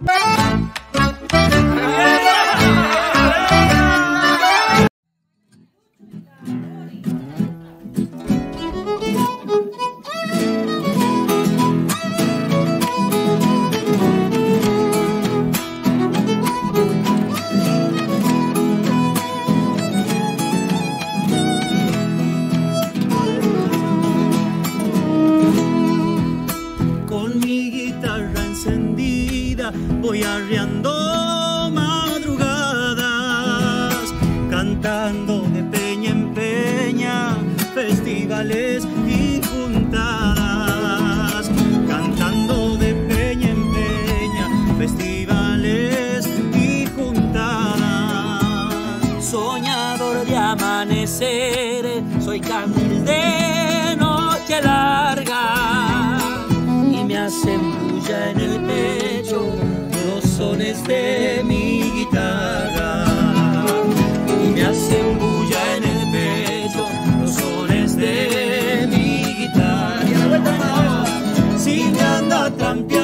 Con cantando de peña en peña, festivales y juntadas, cantando de peña en peña, festivales y juntadas. Soñador de amanecer, soy candil de noche larga y me hacen bulla en el pecho los sones de mi guitarra me hacen bulla en el pecho los sones de mi guitarra. Si me anda trampeando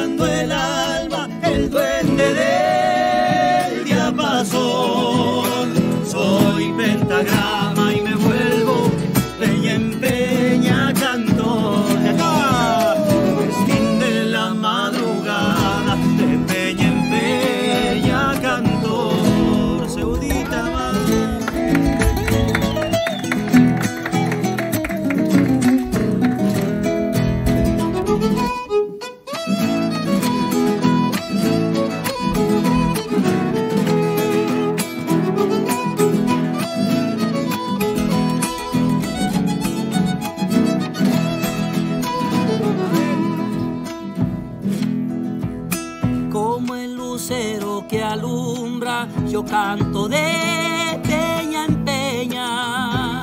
canto de peña en peña.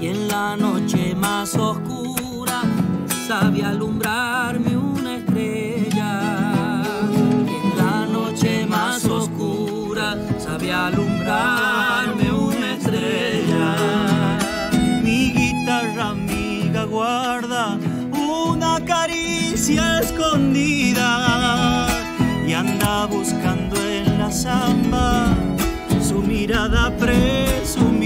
Y en la noche más oscura sabe alumbrarme una estrella. Y en la noche más oscura sabe alumbrarme una estrella. Mi guitarra amiga guarda una caricia escondida y anda buscando en la samba su mirada presumida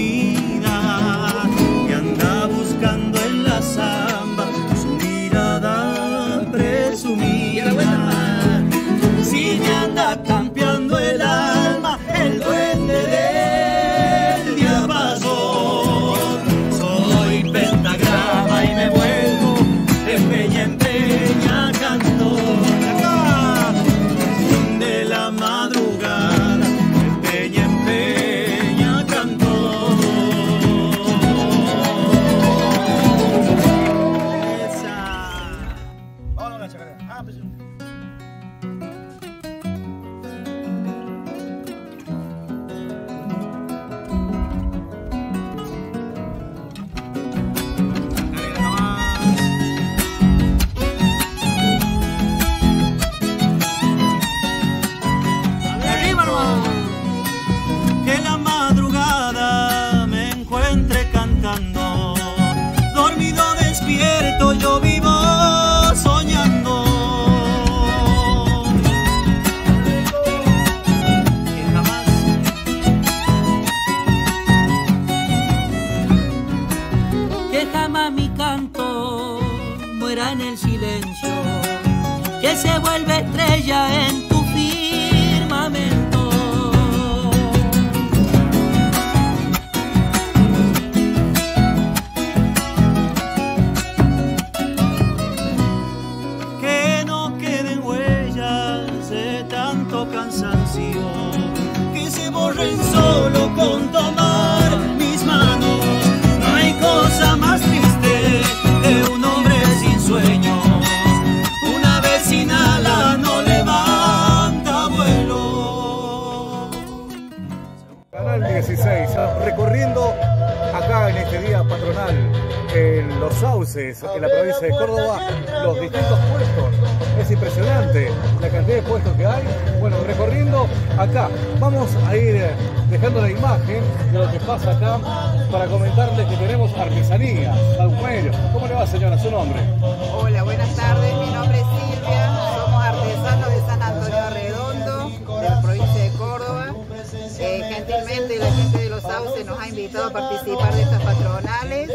en el silencio, que se vuelve estrella en en Los Sauces, en la provincia de Córdoba, los distintos puestos. Es impresionante la cantidad de puestos que hay. Bueno, recorriendo acá, vamos a ir dejando la imagen de lo que pasa acá para comentarles que tenemos salmuerio. ¿Cómo le va señora? ¿Su nombre? Hola, Sauce nos ha invitado a participar de estas patronales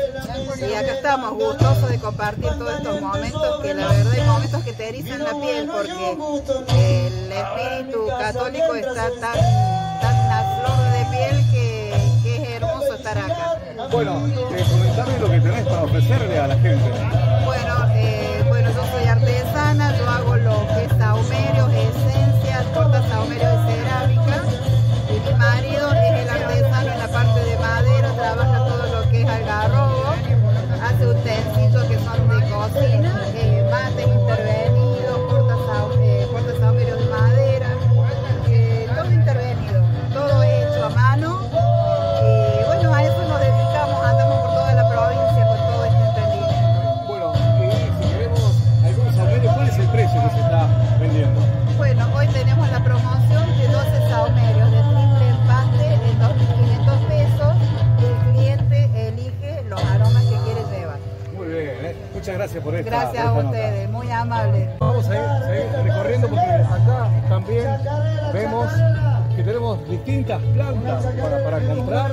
y acá estamos gustosos de compartir todos estos momentos que la verdad hay momentos que te erizan la piel porque el espíritu católico está tan, tan a flor de piel que, es hermoso estar acá. Bueno, eh, comentame lo que tenés para ofrecerle a la gente. Bueno, eh, bueno, yo soy artesana, yo hago lo que es saumerios, gracias por esta Gracias a ustedes, muy amables. Vamos a ir, recorriendo porque acá también vemos que tenemos distintas plantas para, para comprar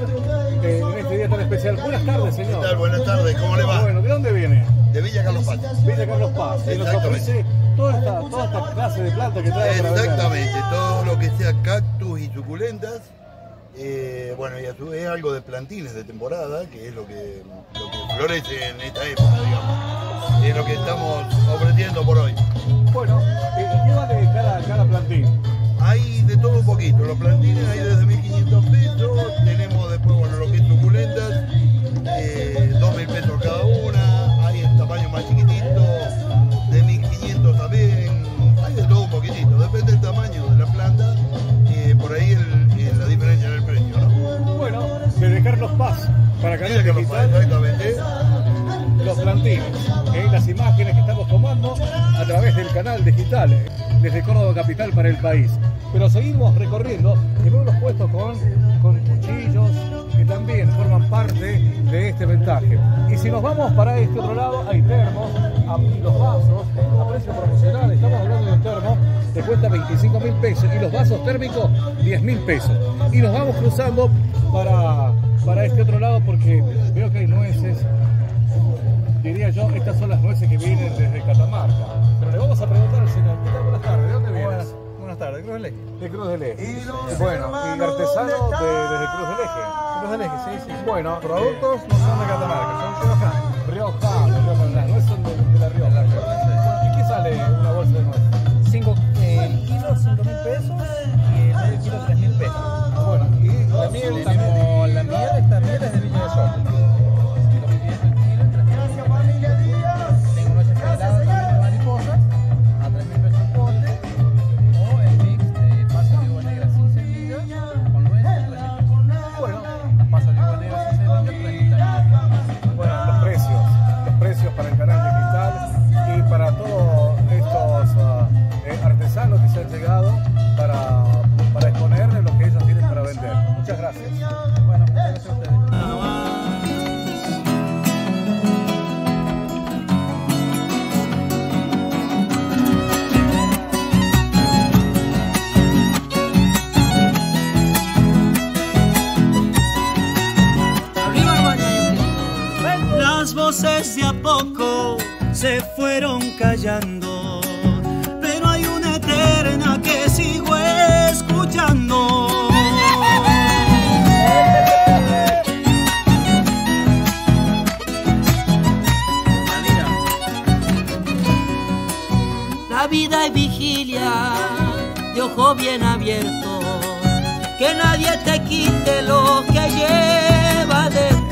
eh, en este día tan especial. Buenas tardes, ¿Qué señor. tal? Buenas tardes, ¿cómo le va? Bueno, ¿de dónde viene? De Villa Carlos Paz. Villa Carlos Paz. Y nos ofrece toda esta, toda esta clase de planta que trae para. Exactamente, todo lo que sea cactus y suculentas. Eh, bueno, y a su vez algo de plantines de temporada, que es lo que, lo que florece en esta época, digamos. Es lo que estamos ofreciendo por hoy. Bueno, eh, ¿y qué vale cada, cada plantín? Hay de todo un poquito, los plantines hay desde 1.500 pesos, tenemos después, eh, las imágenes que estamos tomando a través del canal digital, eh, desde Córdoba Capital para el país. Pero seguimos recorriendo vemos los puestos con, con cuchillos que también forman parte de este ventaje. Y si nos vamos para este otro lado, hay termos, y los vasos a precio promocional. Estamos hablando de un termo que cuesta 25 mil pesos y los vasos térmicos 10 mil pesos. Y nos vamos cruzando para, para este otro lado porque veo que hay nueces, diría yo, estas son las nueces que vienen desde Catamarca. Pero le vamos a preguntar al señor, ¿qué tal? Buenas tardes, ¿de dónde vienes? Buenas tardes, Cruz del Eje. De Cruz del Eje. Bueno, y artesano de, desde Cruz del Eje. Cruz del Eje, sí, sí. Bueno, Productos no son de Catamarca, son riojanos. Riojano, Riojano, las nueces son de, de la Rioja. ¿Y qué sale una bolsa de nueces? 5 el kilo, 5 mil pesos llegado para, para exponer lo que ellos tienen para vender. Muchas gracias. Bueno, gracias a ustedes. Las voces de a poco se fueron callando, eterna que sigo escuchando. La vida es vigilia de ojo bien abierto, que nadie te quite lo que lleva dentro.